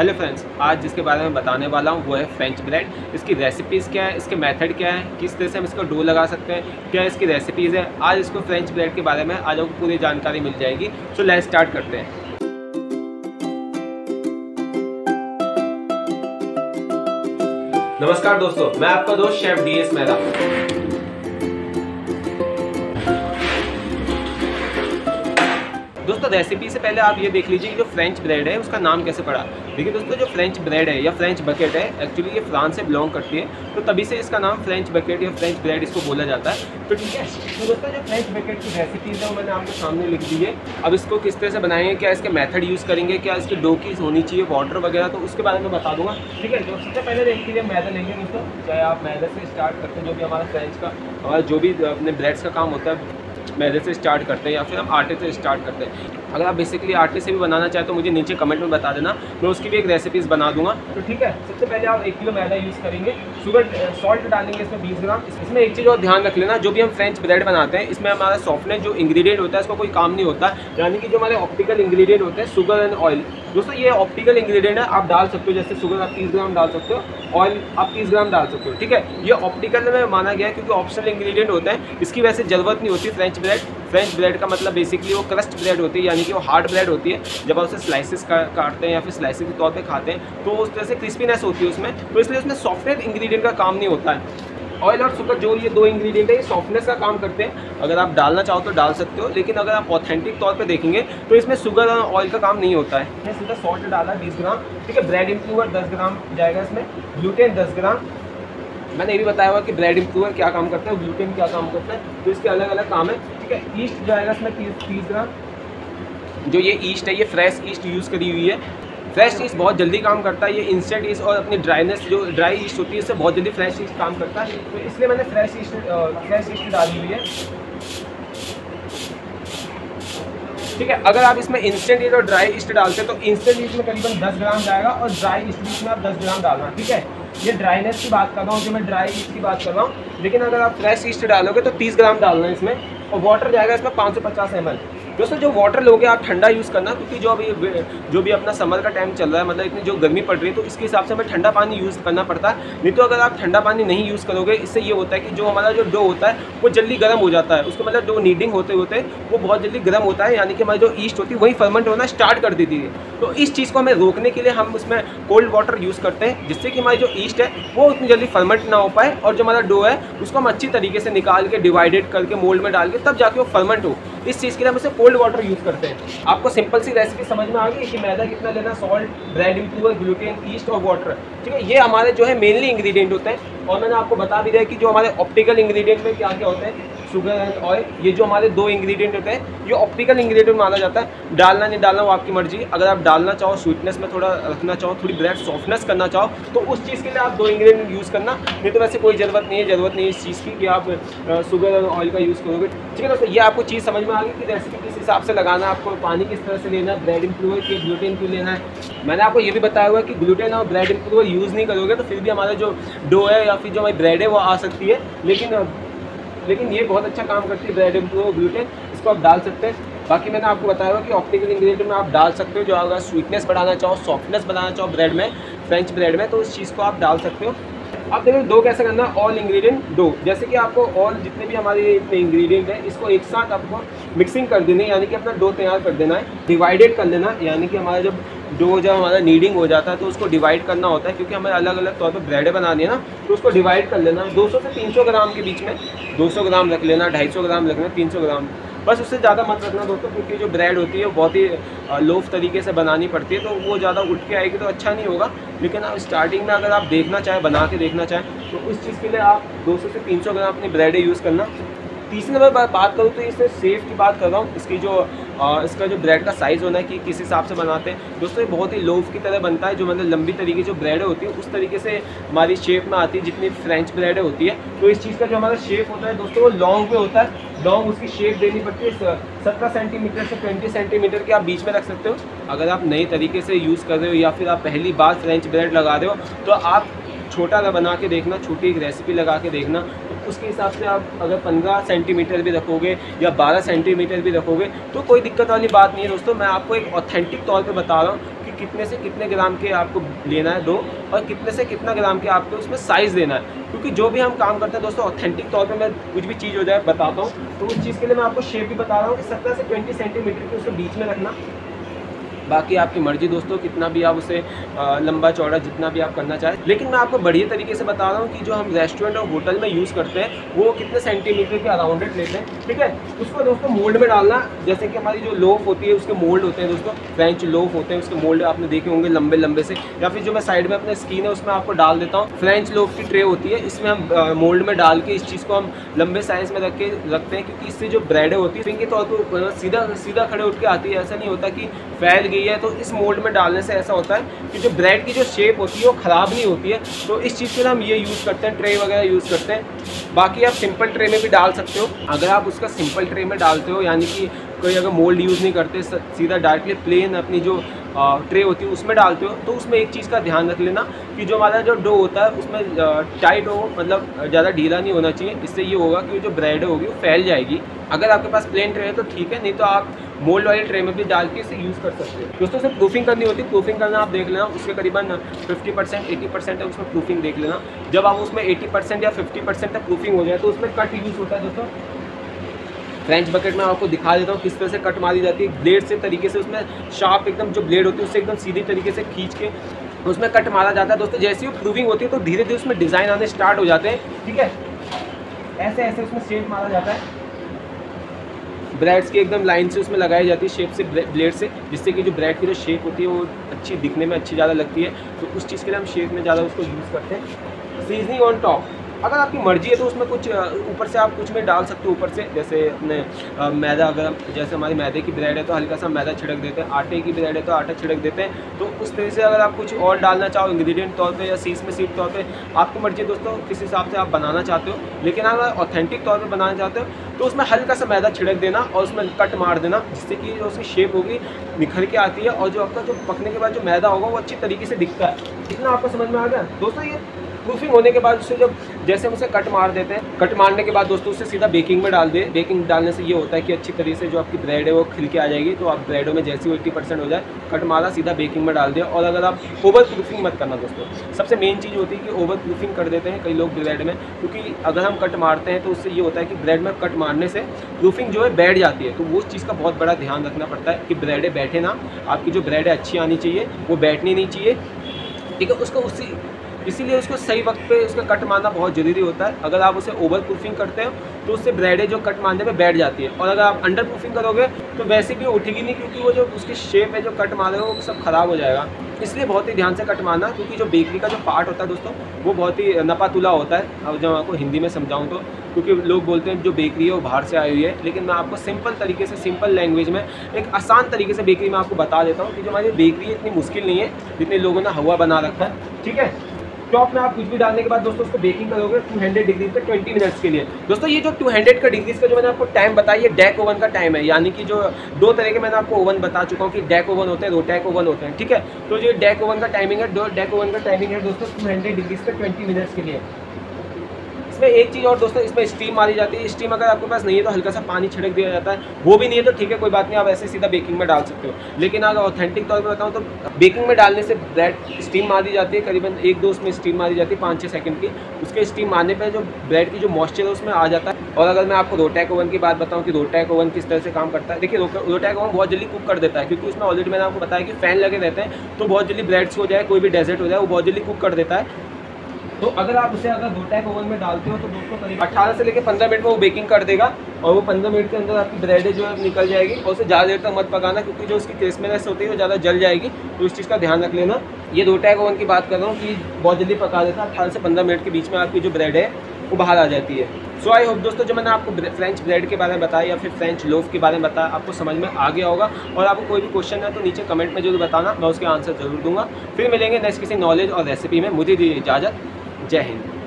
Hello friends आज जिसके बारे में बताने वाला हूँ वो है फ्रेंच ब्रेड इसकी रेसिपीज़ क्या है? इसके मेथड क्या है? किस तरह से हम इसको डो लगा सकते हैं? क्या इसकी रेसिपीज़ है? आज इसको फ्रेंच ब्रेड के बारे में आज आपको पूरी जानकारी मिल जाएगी। सो लेट स्टार्ट करते हैं। नमस्कार दोस्तों, मैं आपका दोस्त chef D S Mehra recipe से पहले आप ये देख लीजिए कि जो फ्रेंच ब्रेड है, उसका नाम कैसे पड़ा। देखिए दोस्तों, जो फ्रेंच ब्रेड है या फ्रेंच बकेट है एक्चुअली ये फ्रांस से बिलोंग करती है। तो तभी से इसका नाम फ्रेंच बकेट या फ्रेंच ब्रेड इसको बोला जाता है। तो ठीक है तो दोस्तों, जो फ्रेंच बकेट की रेसिपीज़ है, वो मैंने आपके सामने लिख दी है। अब इसको किस तरह से बनाएँगे, क्या इसके मैथड यूज़ करेंगे, क्या इसकी डो की होनी चाहिए वाटर वगैरह तो उसके बारे में बता दूँगा। ठीक है तो सबसे पहले देख लीजिए मैदा लेंगे दोस्तों। चाहे आप मैदा से स्टार्ट करते हैं, जो भी हमारा फ्रेंच का, हमारा जो भी अपने ब्रेड्स का काम होता है मैदे से स्टार्ट करते हैं या फिर हम आटे से स्टार्ट करते हैं। अगर आप बेसिकली आटे से भी बनाना चाहें तो मुझे नीचे कमेंट में बता देना। मैं उसकी भी एक रेसिपीज़ बना दूँगा। तो ठीक है, सबसे पहले आप एक किलो मैदा यूज़ करेंगे। शुगर सॉल्ट डालेंगे इसमें बीस ग्राम। इसमें एक चीज़ और ध्यान रख लेना, जो भी हम फ्रेंच ब्रेड बनाते हैं, इसमें हमारा सॉफ्टनेस जो इंग्रीडियंट होता है, इसका कोई काम नहीं होता। यानी कि जो हमारे ऑप्टिकल इंग्रीडियंट होते हैं शुगर एंड ऑयल दोस्तों, ये ऑप्टिकल इंग्रेडिएंट है, आप डाल सकते हो, जैसे शुगर आप तीस ग्राम डाल सकते हो ऑयल आप तीस ग्राम डाल सकते हो, ठीक है? ये ऑप्टिकल में माना गया है क्योंकि ऑप्शनल इंग्रेडिएंट होता है, इसकी वैसे ज़रूरत नहीं होती फ्रेंच ब्रेड फ्रेंच ब्रेड का मतलब बेसिकली वो क्रस्ट ब्रेड होती है, यानी कि वो हार्ड ब्रेड होती है, जब आप उसे स्लाइसिस काटते हैं या फिर स्लाइसिस के तौर पर खाते हैं तो उस तरह से क्रिस्पीनेस होती है उसमें तो इसलिए उसमें सॉफ्टवेयर इंग्रीडियंट का काम नहीं होता है। ऑयल और शुगर जो ये दो इंग्रेडिएंट है, ये सॉफ्टनेस का काम करते हैं। अगर आप डालना चाहो तो डाल सकते हो, लेकिन अगर आप ऑथेंटिक तौर पे देखेंगे तो इसमें शुगर और ऑयल का काम नहीं होता है। मैं सीधा सॉल्ट डाला बीस ग्राम, ठीक है? ब्रेड इम्प्रूवर दस ग्राम जाएगा इसमें ग्लूटेन दस ग्राम। मैंने ये भी बताया हुआ कि ब्रेड इम्प्रूवर क्या काम करता है ग्लूटेन क्या काम करता है तो इसके अलग अलग काम है, ठीक है? ईस्ट जाएगा इसमें तीस ग्राम। जो ये ईस्ट है, ये फ्रेश ईस्ट यूज़ करी हुई है फ्रेश ईस्ट बहुत जल्दी काम करता है, ये इंस्टेंट ईस्ट और अपनी ड्राइनेस जो ड्राई ईस्ट होती है इससे बहुत जल्दी फ्रेश ईस्ट काम करता है। तो इसलिए मैंने फ्रेश ईस्ट फ्रेश ईस्ट डाली हुई है। ठीक है, अगर आप इसमें इंस्टेंट ईस्ट और ड्राई ईस्ट डालते हैं तो इंस्टेंट ईस्ट में करीबन 10 ग्राम जाएगा और ड्राई ईस्ट इसमें आप 10 ग्राम डालना, ठीक है? ये ड्राइनेस की बात कर रहा हूँ जो मैं ड्राई ईस्ट की बात कर रहा हूँ, लेकिन अगर आप फ्रेश ईस्ट डालोगे तो 30 ग्राम डालना है इसमें, और वाटर जाएगा इसमें पाँच सौ पचास दोस्तों, जो वाटर लोगे आप ठंडा यूज़ करना, क्योंकि जो अभी जो भी अपना समर का टाइम चल रहा है मतलब इतनी जो गर्मी पड़ रही है तो इसके हिसाब से हमें ठंडा पानी यूज़ करना पड़ता है। नहीं तो अगर आप ठंडा पानी नहीं यूज़ करोगे, इससे ये होता है कि जो हमारा जो डो होता है, वो जल्दी गर्म हो जाता है। उसको मतलब डो नीडिंग होते होते वो बहुत जल्दी गर्म होता है, यानी कि हमारी जो ईस्ट होती है, वही फर्मेंट होना स्टार्ट कर देती है। तो इस चीज़ को हमें रोकने के लिए हम उसमें कोल्ड वाटर यूज़ करते हैं, जिससे कि हमारी जो ईस्ट है, वो उतनी जल्दी फर्मेंट ना हो पाए, और जो हमारा डो है, उसको हम अच्छी तरीके से निकाल के डिवाइडेड करके मोल्ड में डाल के, तब जाके वो फर्मेंट हो। इस चीज़ के लिए हम इसे कोल्ड वाटर यूज़ करते हैं। आपको सिंपल सी रेसिपी समझ में आ गई कि मैदा कितना लेना salt bread improver gluten yeast और वाटर ठीक है, ये हमारे जो है मेनली इंग्रीडियंट होते हैं। और मैंने आपको बता भी दिया कि जो हमारे ऑप्टिकल इंग्रीडियंट में क्या क्या होते हैं शुगर एंड ऑयल ये जो हमारे दो इंग्रेडिएंट होते हैं, ये ऑप्टिकल इंग्रेडिएंट माना जाता है। डालना नहीं डालना, वो आपकी मर्ज़ी। अगर आप डालना चाहो स्वीटनेस में थोड़ा रखना चाहो, थोड़ी ब्रेड सॉफ्टनेस करना चाहो तो उस चीज़ के लिए आप दो इंग्रेडिएंट यूज़ करना। नहीं तो वैसे कोई ज़रूरत नहीं है, ज़रूरत नहीं है इस चीज़ की कि आप शुगर और ऑयल का यूज़ करोगे। ठीक है दोस्तों, ये आपको चीज़ समझ में आ गई कि रेसिपी किस हिसाब से लगाना है, आपको पानी किस तरह से लेना है ब्रेड इम्प्रूवर की ग्लूटेन क्यों लेना है। मैंने आपको ये भी बताया हुआ है कि ग्लूटेन और ब्रेड इम्प्रूवर यूज़ नहीं करोगे तो फिर भी हमारा जो डो है या फिर जो हमारी ब्रेड है, वो आ सकती है। लेकिन लेकिन ये बहुत अच्छा काम करती है ब्रेड ग्लूटेन इसको आप डाल सकते हैं। बाकी मैंने आपको बताया हुआ कि ऑप्टिकल इंग्रेडिएंट में आप डाल सकते हो, जो अगर स्वीटनेस बढ़ाना चाहो सॉफ्टनेस बढ़ाना चाहो ब्रेड में फ्रेंच ब्रेड में तो उस चीज़ को आप डाल सकते हो। अब देखो, दो कैसे करना है? ऑल इंग्रेडिएंट दो। जैसे कि आपको ऑल जितने भी हमारे इतने इंग्रेडिएंट हैं, इसको एक साथ आपको मिक्सिंग कर देनी है यानी कि अपना दो तैयार कर देना है डिवाइडेड कर लेना, यानी कि हमारा जब डो जब हमारा नीडिंग हो जाता है तो उसको डिवाइड करना होता है, क्योंकि हमें अलग अलग तौर पर ब्रेडें बनानी है ना तो उसको डिवाइड कर लेना। है दो से तीन सौ ग्राम के बीच में, दो सौ ग्राम रख लेना, ढाई ग्राम रख लेना, तीन सौ ग्राम। बस उससे ज़्यादा मत रखना दोस्तों, क्योंकि जो ब्रेड होती है बहुत ही लोफ तरीके से बनानी पड़ती है तो वो ज़्यादा उठ के आएगी तो अच्छा नहीं होगा। लेकिन आप स्टार्टिंग में अगर आप देखना चाहें, बना के देखना चाहें तो उस चीज़ के लिए आप 200 से 300 ग्राम अपनी ब्रेडें यूज़ करना। तीसरे नंबर बात करूँ तो इससे सेफ़ की बात कर रहा हूँ, इसकी जो आ, इसका जो ब्रेड का साइज़ होना है कि किस हिसाब से बनाते हैं दोस्तों ये बहुत ही लोफ की तरह बनता है जो मतलब लंबी तरीके जो ब्रेड होती है उस तरीके से हमारी शेप में आती है जितनी फ्रेंच ब्रेड होती है। तो इस चीज़ का जो हमारा शेप होता है दोस्तों वो लॉन्ग में होता है। लॉन्ग उसकी शेप देनी पड़ती है सत्रह सेंटीमीटर से ट्वेंटी सेंटीमीटर के आप बीच में रख सकते हो। अगर आप नए तरीके से यूज़ कर रहे हो या फिर आप पहली बार फ्रेंच ब्रेड लगा रहे हो तो आप छोटा बना के देखना छोटी एक रेसिपी लगा के देखना। उसके हिसाब से आप अगर पंद्रह सेंटीमीटर भी रखोगे या बारह सेंटीमीटर भी रखोगे तो कोई दिक्कत वाली बात नहीं है दोस्तों। मैं आपको एक ऑथेंटिक तौर पर बता रहा हूँ कि कितने से कितने ग्राम के आपको लेना है दो और कितने से कितना ग्राम के आपको उसमें साइज़ देना है। क्योंकि जो भी हम काम करते हैं दोस्तों ऑथेंटिक तौर पे मैं कुछ भी चीज़ हो जाए, बताता हूँ। तो उस चीज़ के लिए मैं आपको शेप भी बता रहा हूँ कि सत्रह से ट्वेंटी सेंटीमीटर के उसको बीच में रखना। बाकी आपकी मर्ज़ी दोस्तों, कितना भी आप उसे लंबा चौड़ा जितना भी आप करना चाहें। लेकिन मैं आपको बढ़िया तरीके से बता रहा हूँ कि जो हम रेस्टोरेंट और होटल में यूज़ करते हैं, वो कितने सेंटीमीटर के अराउंडेड लेते हैं ठीक है? उसको दोस्तों मोल्ड में डालना, जैसे कि हमारी जो लोफ होती है, उसके मोल्ड होते हैं दोस्तों, फ्रेंच लोफ होते हैं, उसके मोल्ड आपने देखे होंगे लंबे लंबे से। या फिर जो मैं साइड में अपने स्किन है, उसमें आपको डाल देता हूँ, फ्रेंच लोफ की ट्रे होती है, इसमें हम मोल्ड में डाल के इस चीज़ को हम लंबे साइज़ में रख के रखते हैं, क्योंकि इससे जो ब्रेड होती है के तौर पर सीधा सीधा खड़े उठ के आती है। ऐसा नहीं होता कि फैल गई है तो इस मोल्ड में डालने से ऐसा होता है कि जो ब्रेड की जो शेप होती है, वो ख़राब नहीं होती है। तो इस चीज़ के लिए हम ये यूज़ करते हैं ट्रे वगैरह यूज़ करते हैं। बाकी आप सिंपल ट्रे में भी डाल सकते हो। अगर आप उसका सिंपल ट्रे में डालते हो, यानी कि कोई अगर मोल्ड यूज़ नहीं करते सीधा डायरेक्टली प्लेन अपनी जो ट्रे होती है, उसमें डालते हो तो उसमें एक चीज़ का ध्यान रख लेना कि जो हमारा जो डो होता है, उसमें टाइट हो मतलब ज़्यादा ढीला नहीं होना चाहिए। इससे ये होगा कि जो ब्रेड होगी, वो फैल जाएगी। अगर आपके पास प्लेन ट्रे है तो ठीक है, नहीं तो आप मोल्ड वाले ट्रे में भी डाल के इसे यूज़ कर सकते हैं। दोस्तों से प्रूफिंग करनी होती है प्रूफिंग करना आप देख लेना, उसके करीबन 50 परसेंट एटी परसेंट है, उसमें प्रूफिंग देख लेना। जब आप उसमें 80 परसेंट या 50 परसेंट तक प्रूफिंग हो जाए तो उसमें कट यूज़ होता है, दोस्तों। फ्रेंच बकेट में आपको दिखा देता हूँ किस तरह से कट मारी जाती है। ब्लेड से तरीके से उसमें शार्प एकदम जो ब्लेड होती है उससे एकदम सीधी तरीके से खींच के उसमें कट मारा जाता है। दोस्तों, जैसे ही प्रूविंग होती है तो धीरे धीरे उसमें डिज़ाइन आने स्टार्ट हो जाते हैं। ठीक है? ऐसे ऐसे उसमें शेप मारा जाता है। ब्रेड्स की एकदम लाइन से उसमें लगाई जाती है शेप से ब्लेड से, जिससे कि जो ब्रेड की जो शेप होती है, वो अच्छी दिखने में अच्छी ज़्यादा लगती है। तो उस चीज़ के लिए हम शेप में ज़्यादा उसको यूज़ करते हैं। सीजनिंग ऑन टॉप अगर आपकी मर्ज़ी है तो उसमें कुछ ऊपर से आप कुछ में डाल सकते हो, ऊपर से, जैसे अपने मैदा, अगर जैसे हमारी मैदे की ब्रेड है तो हल्का सा मैदा छिड़क देते हैं, आटे की ब्रेड है तो आटा छिड़क देते हैं तो उस तरह से अगर आप कुछ और डालना चाहो, इंग्रेडिएंट तौर पे या सीस में सीट तौर पे, आपकी मर्ज़ी है दोस्तों, किस हिसाब से आप बनाना चाहते हो, लेकिन अगर ऑथेंटिक तौर पर बनाना चाहते हो तो उसमें हल्का सा मैदा छिड़क देना और उसमें कट मार देना, जिससे कि जो उसकी शेप होगी निखर के आती है और जो आपका जो पकने के बाद जो मैदा होगा वो अच्छी तरीके से दिखता है। इतना आपको समझ में आ गया? दोस्तों ये प्रूफिंग होने के बाद उससे जब जैसे हम उसे कट मार देते हैं कट मारने के बाद दोस्तों उसे सीधा बेकिंग में डाल दे। बेकिंग डालने से ये होता है कि अच्छी तरीके से जो आपकी ब्रेड है वो खिल के आ जाएगी तो आप ब्रेडों में जैसे एट्टी परसेंट हो जाए कट मारा, सीधा बेकिंग में डाल दिया। और अगर आप ओवर प्रूफिंग मत करना दोस्तों, सबसे मेन चीज़ होती है कि ओवर प्रूफिंग कर देते हैं कई लोग ब्रेड में, क्योंकि अगर हम कट मारते हैं तो उससे ये होता है कि ब्रेड में कट मारने से प्रूफिंग जो है बैठ जाती है। तो वो चीज़ का बहुत बड़ा ध्यान रखना पड़ता है कि ब्रेडें बैठे ना, आपकी जो ब्रेड है अच्छी आनी चाहिए, वो बैठनी नहीं चाहिए। ठीक है, उसको उसी इसीलिए उसको सही वक्त पे उसका कट मारना बहुत ज़रूरी होता है। अगर आप उसे ओवर प्रूफिंग करते हो तो उससे ब्रेडें जो कट मारने में बैठ जाती है। और अगर आप अंडर प्रूफिंग करोगे तो वैसे भी उठेगी नहीं, क्योंकि वो जो उसकी शेप है, जो कट मारे हो, वो सब ख़राब हो जाएगा। इसलिए बहुत ही ध्यान से कट मारना, क्योंकि जो बेकरी का जो पार्ट होता है दोस्तों, वो बहुत ही नपातुला होता है। अब जब आपको हिंदी में समझाऊँ तो क्योंकि लोग बोलते हैं, जो बेकरी है, वो बाहर से आई हुई है। लेकिन मैं आपको सिंपल तरीके से सिंपल लैंग्वेज में एक आसान तरीके से बेकरी में आपको बता देता हूँ कि जो हमारी बेकरी इतनी मुश्किल नहीं है, जितने लोगों ने हवा बना रखा है। ठीक है? टॉप में आप कुछ भी डालने के बाद दोस्तों उसको बेकिंग करोगे 200 डिग्री पे 20 मिनट्स के लिए। दोस्तों, ये जो 200 का डिग्रीज का जो मैंने आपको टाइम बताया, ये डेक ओवन का टाइम है। यानी कि जो दो तरह के मैंने आपको ओवन बता चुका हूँ कि डैक ओवन होते हैं रोटैक ओवन होते हैं, ठीक है? तो जो डेक ओवन का टाइमिंग है डेक ओवन का टाइमिंग है दोस्तों टू हंड्रेड डिग्रीज पे ट्वेंटी मिनट्स के लिए। इसमें एक चीज़ और दोस्तों, इसमें स्टीम मारी जाती है। स्टीम अगर आपके पास नहीं है तो हल्का सा पानी छिड़क दिया जाता है। वो भी नहीं है तो ठीक है, कोई बात नहीं, आप ऐसे सीधा बेकिंग में डाल सकते हो। लेकिन अगर ऑथेंटिक तौर पर बताऊँ तो बेकिंग में डालने से ब्रेड स्टीम मारी जाती है, करीबन एक दो उसमें स्टीम मारी जाती है, पाँच छः सेकंड की। उसके स्टीम मारने पर जो ब्रेड की जो मॉइस्चर है, उसमें आ जाता है। और अगर मैं आपको रोटैक ओवन की बात बताऊँ, कि रोटैक ओवन किस तरह से काम करता है। देखिए रोटैक ओवन बहुत जल्दी कुक कर देता है, क्योंकि उसमें ऑलरेडी मैंने आपको बताया कि फ़ैन लगे रहते हैं तो बहुत जल्दी ब्रेड्स हो जाए, कोई भी डेजर्ट हो जाए, वो बहुत जल्दी कुक कर देता है। तो अगर आप उसे अगर दो टैक ओवन में डालते हो तो दोस्तों करीब अट्ठारह से लेकर पंद्रह मिनट में वो बेकिंग कर देगा और वो पंद्रह मिनट के अंदर आपकी ब्रेड जो है निकल जाएगी और उसे ज़्यादा देर तक मत पकाना क्योंकि जो उसकी क्रिस्मनेस होती है वो ज़्यादा जल जाएगी तो इस चीज़ का ध्यान रख लेना। ये दो टैक ओवन की बात कर रहा हूँ कि बहुत जल्दी पका देता है अठारह से पंद्रह मिनट के बीच में आपकी जो ब्रेड है वो बाहर आ जाती है। सो आई होप दोस्तों जो मैंने आपको फ्रेंच ब्रेड के बारे में बताया या फिर फ्रेंच लोफ के बारे में बताया, आपको समझ में आ गया होगा। और आपको कोई भी क्वेश्चन है तो नीचे कमेंट में ज़रूर बताना, मैं उसके आंसर ज़रूर दूँगा। फिर मिलेंगे नेक्स्ट किसी नॉलेज और रेसिपी में। मुझे दी इजाज़त। जय हिंद।